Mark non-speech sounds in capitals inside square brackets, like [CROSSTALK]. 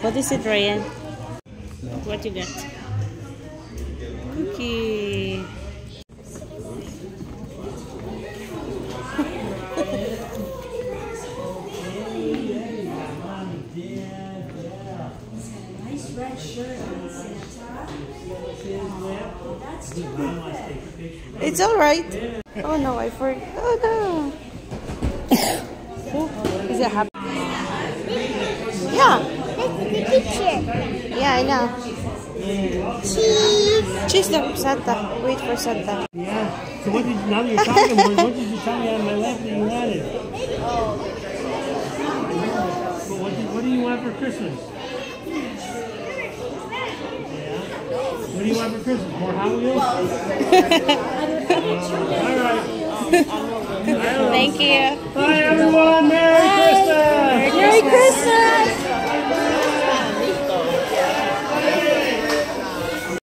What is it, Ryan? What you got? Cookie. Nice red shirt on Santa. That's too good. It's all right. Oh no, I forgot. Oh no. [LAUGHS] Is it happy? Yeah. The picture. Yeah, I know. Cheese. Cheese the Santa. Wait for Santa. Yeah. So what did now that you're talking about, what did you tell me on my left that you wanted? But what, do, what do you want for Christmas? Yeah. What do you want for Christmas? More Hot Wheels? [LAUGHS] All right. Thank you. Bye everyone. Merry Christmas. Merry Christmas.